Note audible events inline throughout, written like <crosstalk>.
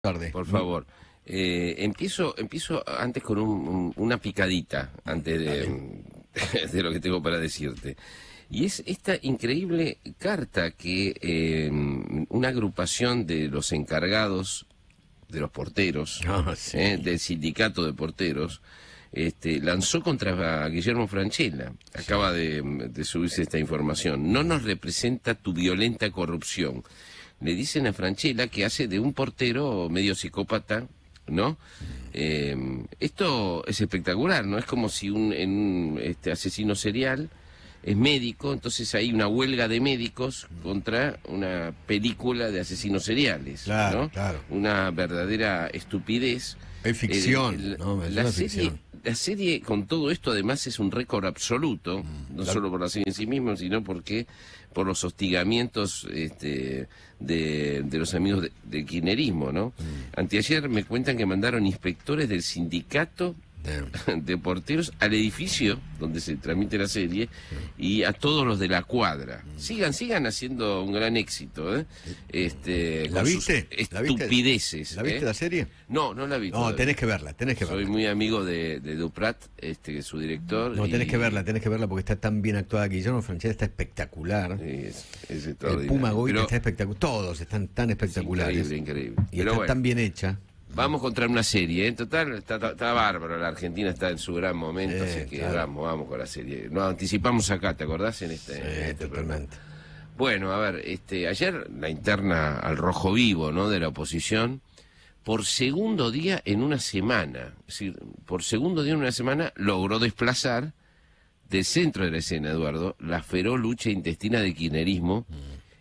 tarde. Por favor. Eh, empiezo, empiezo antes con un- un- una picadita, antes de, <laughs> de lo que tengo para decirte. Y es esta increíble carta que eh, una agrupación de los encargados de los porteros, Ah, sí. eh, del sindicato de porteros, este, lanzó contra Guillermo Franchella. Acaba de, de subirse esta información. No nos representa tu violenta corrupción. Le dicen a Franchella que hace de un portero medio psicópata, ¿no? Eh, esto es espectacular, ¿no? Es como si un, en un este, asesino serial es médico, entonces hay una huelga de médicos contra una película de asesinos seriales, Claro, ¿no? claro. Una verdadera estupidez. Es ficción, ¿no? Es la, una serie, ficción. La serie con todo esto además es un récord absoluto, no solo por la serie en sí misma, sino porque por los hostigamientos este, de, de los amigos de- del kirchnerismo, ¿no? Anteayer me cuentan que mandaron inspectores del sindicato Eh, de <laughs> porteros al edificio donde se transmite la serie y a todos los de la cuadra. Sigan, sigan haciendo un gran éxito, ¿eh? Este, ¿La viste? ¿La viste? Estupideces. ¿La viste ¿eh? la serie? No, no la vi. No, todavía. tenés que verla, tenés que Soy verla. muy amigo de, de Duprat, este, que es su director. No, tenés y- que verla, tenés que verla porque está tan bien actuada. Guillermo Franchella está espectacular. Es, es El. Puma Goita Pero está espectacular. Todos están tan es espectaculares. Increíble, increíble. Y Pero está bueno, tan bien hecha. Vamos contra una serie. ¿eh? En total, está, está- está bárbaro. La Argentina está en su gran momento, Sí, así que claro. vamos, vamos con la serie. Nos anticipamos acá, ¿te acordás? En este, Sí, en este programa. Bueno, a ver, este, ayer la interna al rojo vivo, ¿no? De la oposición, por segundo día en una semana, es decir, por segundo día en una semana logró desplazar del centro de la escena, Eduardo, la feroz lucha intestina del kirchnerismo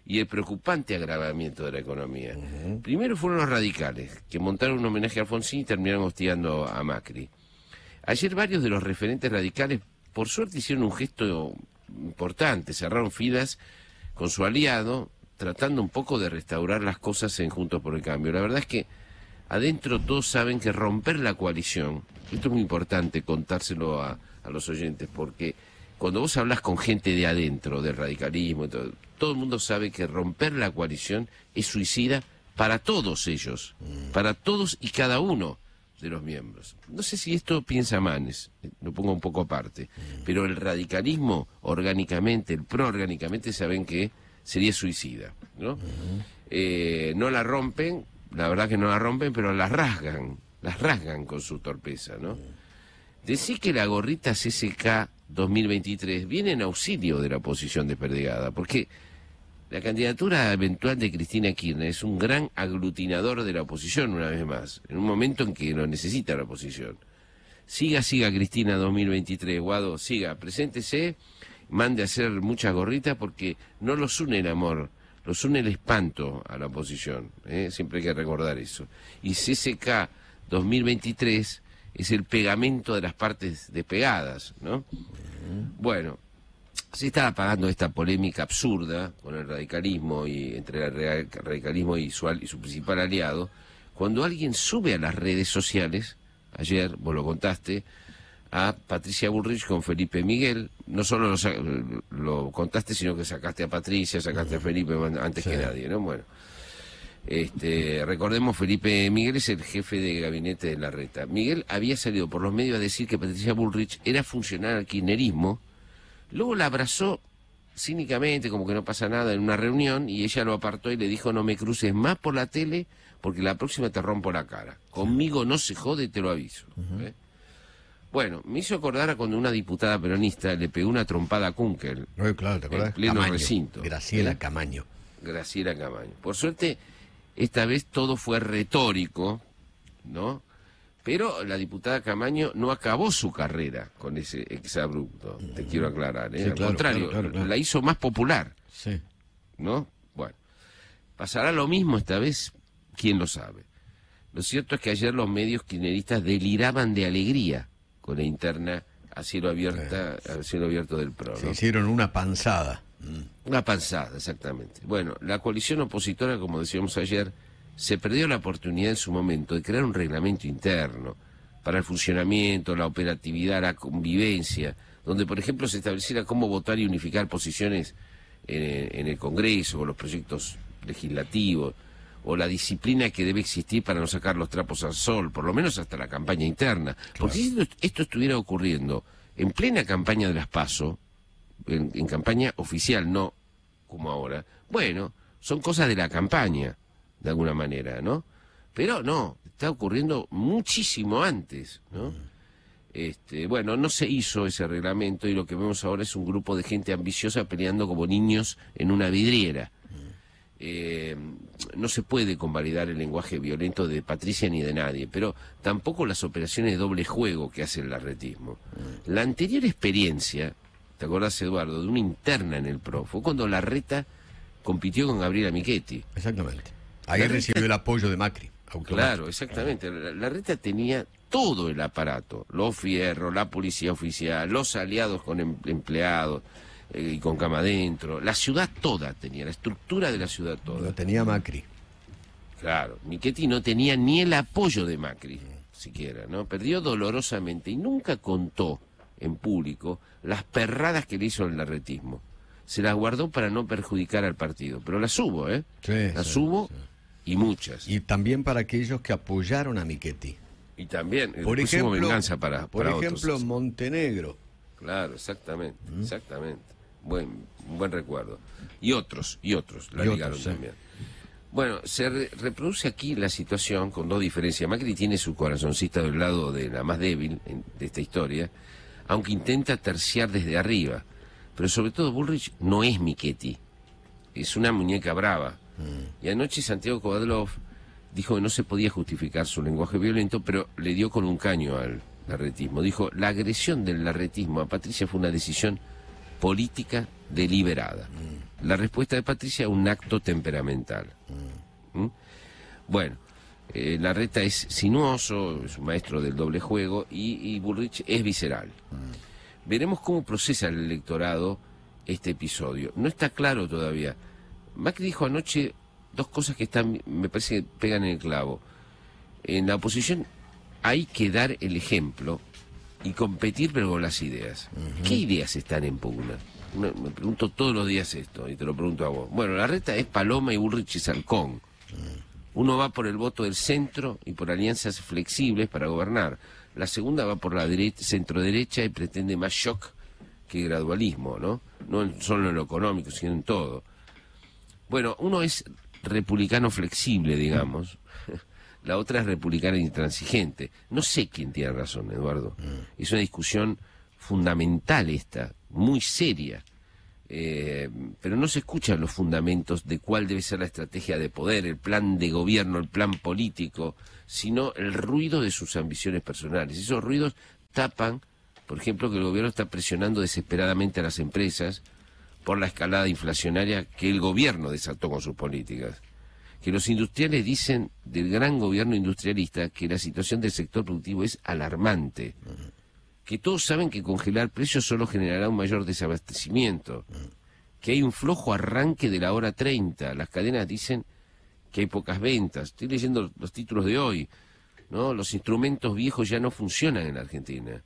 y el preocupante agravamiento de la economía. Primero fueron los radicales, que montaron un homenaje a Alfonsín y terminaron hostigando a Macri. Ayer varios de los referentes radicales, por suerte, hicieron un gesto importante, cerraron filas con su aliado, tratando un poco de restaurar las cosas en Juntos por el Cambio. La verdad es que adentro todos saben que romper la coalición, esto es muy importante contárselo a, a los oyentes, porque cuando vos hablas con gente de adentro, del radicalismo, todo, todo el mundo sabe que romper la coalición es suicida para todos ellos, para todos y cada uno de los miembros. No sé si esto piensa Manes, lo pongo un poco aparte, pero el radicalismo orgánicamente, el pro orgánicamente saben que sería suicida, ¿no? Eh, no la rompen, la verdad que no la rompen, pero la rasgan, las rasgan con su torpeza, ¿no? Decir que la gorrita CSK 2023 viene en auxilio de la oposición desperdigada, porque la candidatura eventual de Cristina Kirchner es un gran aglutinador de la oposición, una vez más, en un momento en que lo necesita la oposición. Siga, siga Cristina 2023, Guado, siga, preséntese, mande a hacer muchas gorritas porque no los une el amor, los une el espanto a la oposición, ¿eh? siempre hay que recordar eso. Y CSK 2023 es el pegamento de las partes despegadas, ¿no? Bueno, se está apagando esta polémica absurda con el radicalismo y entre el radicalismo y su, y su principal aliado, cuando alguien sube a las redes sociales, ayer vos lo contaste, a Patricia Bullrich con Felipe Miguel, no solo lo, lo contaste, sino que sacaste a Patricia, sacaste a Felipe antes Sí. que nadie, ¿no? Bueno. Este, recordemos, Felipe Miguel es el jefe de gabinete de la reta. Miguel había salido por los medios a decir que Patricia Bullrich era funcional al kirchnerismo, luego la abrazó cínicamente, como que no pasa nada, en una reunión, y ella lo apartó y le dijo, no me cruces más por la tele, porque la próxima te rompo la cara. Conmigo no se jode, te lo aviso. ¿eh? Bueno, me hizo acordar a cuando una diputada peronista le pegó una trompada a Kunkel, No, claro, ¿te acordás? En pleno Camaño, recinto. Graciela ¿Eh? Camaño. Graciela Camaño. Por suerte, esta vez todo fue retórico, ¿no? Pero la diputada Camaño no acabó su carrera con ese exabrupto, te quiero aclarar. ¿eh? Sí, Al claro, contrario, claro, claro, claro. la hizo más popular, Sí. ¿no? Bueno, pasará lo mismo esta vez, quién lo sabe. Lo cierto es que ayer los medios kirchneristas deliraban de alegría con la interna a cielo, abierta, a cielo abierto del PRO. Se hicieron una panzada. Una panzada, exactamente. Bueno, la coalición opositora, como decíamos ayer, se perdió la oportunidad en su momento de crear un reglamento interno para el funcionamiento, la operatividad, la convivencia, donde, por ejemplo, se estableciera cómo votar y unificar posiciones en, en el Congreso o los proyectos legislativos, o la disciplina que debe existir para no sacar los trapos al sol, por lo menos hasta la campaña interna. Porque si esto, esto estuviera ocurriendo en plena campaña de las PASO, en, en campaña oficial, no como ahora, bueno, son cosas de la campaña, de alguna manera, ¿no? Pero no, está ocurriendo muchísimo antes, ¿no? Este, bueno, no se hizo ese reglamento y lo que vemos ahora es un grupo de gente ambiciosa peleando como niños en una vidriera. Eh, no se puede convalidar el lenguaje violento de Patricia ni de nadie, pero tampoco las operaciones de doble juego que hace el larretismo. La anterior experiencia, ¿te acordás, Eduardo, de una interna en el PRO? Fue cuando Larreta compitió con Gabriela Michetti. Exactamente. Ahí recibió el apoyo de Macri. Claro, exactamente. La, Larreta tenía todo el aparato, los fierros, la policía oficial, los aliados con em- empleados eh, y con cama adentro, la ciudad toda tenía, la estructura de la ciudad toda. Lo tenía Macri. Claro, Michetti no tenía ni el apoyo de Macri, siquiera, ¿no? Perdió dolorosamente y nunca contó en público las perradas que le hizo el larretismo. Se las guardó para no perjudicar al partido, pero las hubo, ¿eh? Sí, las sí, hubo sí. y muchas. Y, Y también para aquellos que apoyaron a Michetti. también, eh, Por ejemplo, venganza para, por para ejemplo otros. Montenegro. Claro, exactamente, exactamente. Buen, buen recuerdo. Y otros, y otros, la Y ligaron otros, también. Bueno, se re- reproduce aquí la situación con dos diferencias. Macri tiene su corazoncita del lado de la más débil en- de esta historia, aunque intenta terciar desde arriba. Pero sobre todo Bullrich no es Michetti, es una muñeca brava. Y anoche Santiago Kovadlov dijo que no se podía justificar su lenguaje violento, pero le dio con un caño al larretismo. Dijo, la agresión del larretismo a Patricia fue una decisión política deliberada. La respuesta de Patricia, un acto temperamental. ¿Mm? Bueno, eh, Larreta es sinuoso, es un maestro del doble juego, y, y Bullrich es visceral. Veremos cómo procesa el electorado este episodio. No está claro todavía. Macri dijo anoche dos cosas que están, me parece que pegan en el clavo. En la oposición hay que dar el ejemplo y competir pero con las ideas. ¿Qué ideas están en pugna? Me, me pregunto todos los días esto y te lo pregunto a vos. Bueno, la reta es Paloma y Bullrich y Salcón. Uno va por el voto del centro y por alianzas flexibles para gobernar. La segunda va por la derecha, centro derecha y pretende más shock que gradualismo, ¿no? No solo en lo económico, sino en todo. Bueno, uno es republicano flexible, digamos. <laughs> La otra es republicana intransigente. No sé quién tiene razón, Eduardo. Es una discusión fundamental esta, muy seria. Eh, pero no se escuchan los fundamentos de cuál debe ser la estrategia de poder, el plan de gobierno, el plan político, sino el ruido de sus ambiciones personales. Esos ruidos tapan, por ejemplo, que el gobierno está presionando desesperadamente a las empresas por la escalada inflacionaria que el gobierno desató con sus políticas. Que los industriales dicen del gran gobierno industrialista que la situación del sector productivo es alarmante que todos saben que congelar precios solo generará un mayor desabastecimiento, que hay un flojo arranque de la hora 30, las cadenas dicen que hay pocas ventas. Estoy leyendo los títulos de hoy, ¿no? Los instrumentos viejos ya no funcionan en la Argentina.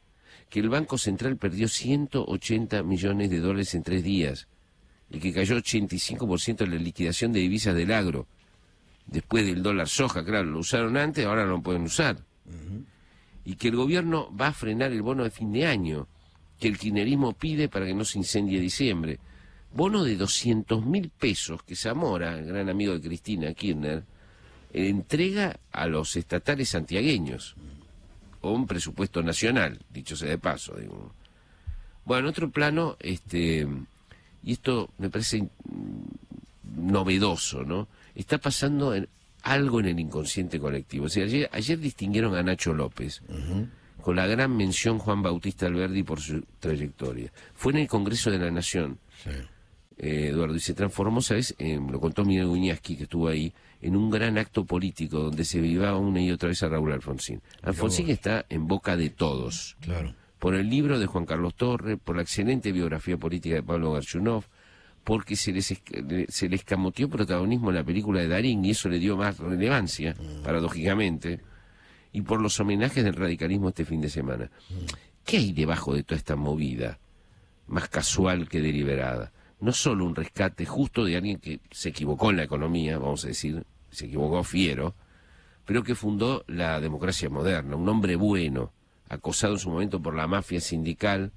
Que el Banco Central perdió 180 millones de dólares en tres días y que cayó 85% en la liquidación de divisas del agro. Después del dólar soja, claro, lo usaron antes, ahora no lo pueden usar y que el gobierno va a frenar el bono de fin de año, que el kirchnerismo pide para que no se incendie diciembre. Bono de 200 mil pesos que Zamora, el gran amigo de Cristina Kirchner, eh, entrega a los estatales santiagueños, o un presupuesto nacional, dicho sea de paso. Digo. Bueno, en otro plano, este, y esto me parece mm, novedoso, ¿no? Está pasando en- algo en el inconsciente colectivo. O sea, ayer, ayer distinguieron a Nacho López con la gran mención Juan Bautista Alberdi por su trayectoria. Fue en el Congreso de la Nación, Sí. eh, Eduardo, y se transformó, ¿sabes? En- lo contó Miguel Guñaski, que estuvo ahí, en un gran acto político donde se vivaba una y otra vez a Raúl Alfonsín. Alfonsín está en boca de todos Claro. por el libro de Juan Carlos Torre, por la excelente biografía política de Pablo Garchunov, porque se les, se le escamoteó protagonismo en la película de Darín y eso le dio más relevancia, paradójicamente, y por los homenajes del radicalismo este fin de semana. ¿Qué hay debajo de toda esta movida, más casual que deliberada? No solo un rescate justo de alguien que se equivocó en la economía, vamos a decir, se equivocó fiero, pero que fundó la democracia moderna, un hombre bueno, acosado en su momento por la mafia sindical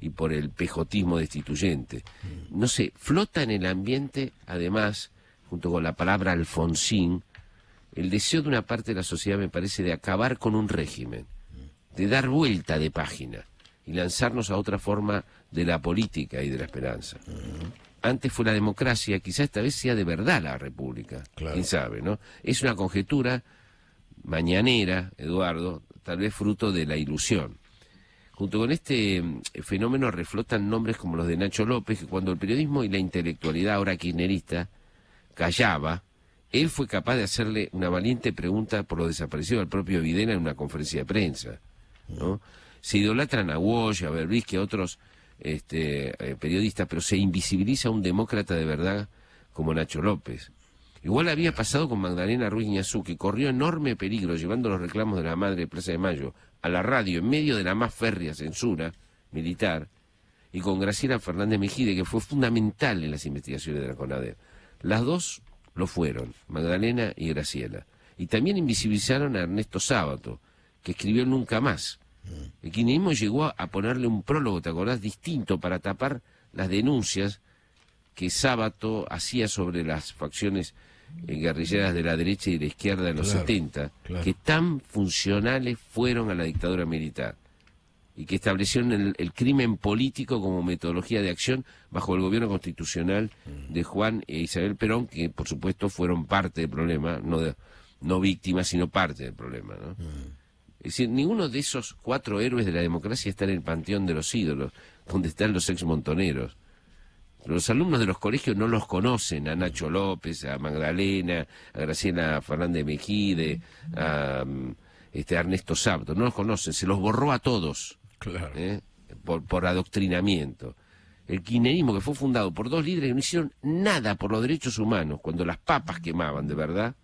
y por el pejotismo destituyente. No sé, flota en el ambiente, además, junto con la palabra Alfonsín, el deseo de una parte de la sociedad, me parece, de acabar con un régimen, de dar vuelta de página y lanzarnos a otra forma de la política y de la esperanza. Antes fue la democracia, quizá esta vez sea de verdad la república, Claro. quién sabe, ¿no? Es una conjetura mañanera, Eduardo, tal vez fruto de la ilusión. Junto con este mm, fenómeno reflotan nombres como los de Nacho López, que cuando el periodismo y la intelectualidad, ahora kirchnerista, callaba, él fue capaz de hacerle una valiente pregunta por lo desaparecido al propio Videla en una conferencia de prensa. ¿no? Se idolatran a Walsh, a Berbisky, a otros este, eh, periodistas, pero se invisibiliza a un demócrata de verdad como Nacho López. Igual había pasado con Magdalena Ruiz Ñazú, que corrió enorme peligro llevando los reclamos de la madre de Plaza de Mayo a la radio en medio de la más férrea censura militar, y con Graciela Fernández Mejide, que fue fundamental en las investigaciones de la CONADER. Las dos lo fueron, Magdalena y Graciela. Y también invisibilizaron a Ernesto Sábato, que escribió Nunca Más. El kirchnerismo llegó a- ponerle un prólogo, ¿te acordás? Distinto para tapar las denuncias que Sábato hacía sobre las facciones guerrilleras de la derecha y de la izquierda en los Claro, 70, claro. que tan funcionales fueron a la dictadura militar y que establecieron el, el crimen político como metodología de acción bajo el gobierno constitucional de Juan e Isabel Perón, que por supuesto fueron parte del problema, no, de- no víctimas, sino parte del problema. ¿no? Es decir, ninguno de esos cuatro héroes de la democracia está en el panteón de los ídolos, donde están los ex montoneros. Los alumnos de los colegios no los conocen, a Nacho López, a Magdalena, a Graciela Fernández Mejide, a mm, este, a Ernesto Sábato, no los conocen, se los borró a todos. Claro. ¿eh? por, por adoctrinamiento. El kirchnerismo que fue fundado por dos líderes que no hicieron nada por los derechos humanos cuando las papas quemaban de verdad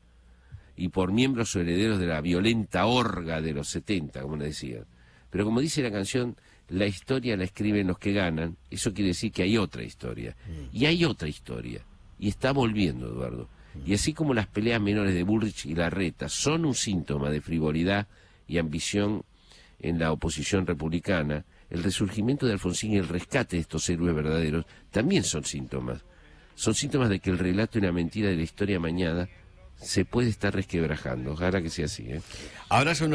y por miembros o herederos de la violenta orga de los 70, como le decían. Pero como dice la canción, la historia la escriben los que ganan, eso quiere decir que hay otra historia. Y hay otra historia. Y está volviendo, Eduardo. Y así como las peleas menores de Bullrich y Larreta son un síntoma de frivolidad y ambición en la oposición republicana, el resurgimiento de Alfonsín y el rescate de estos héroes verdaderos también son síntomas. Son síntomas de que el relato y la mentira de la historia mañana se puede estar resquebrajando. Ojalá que sea así. ¿eh? Ahora son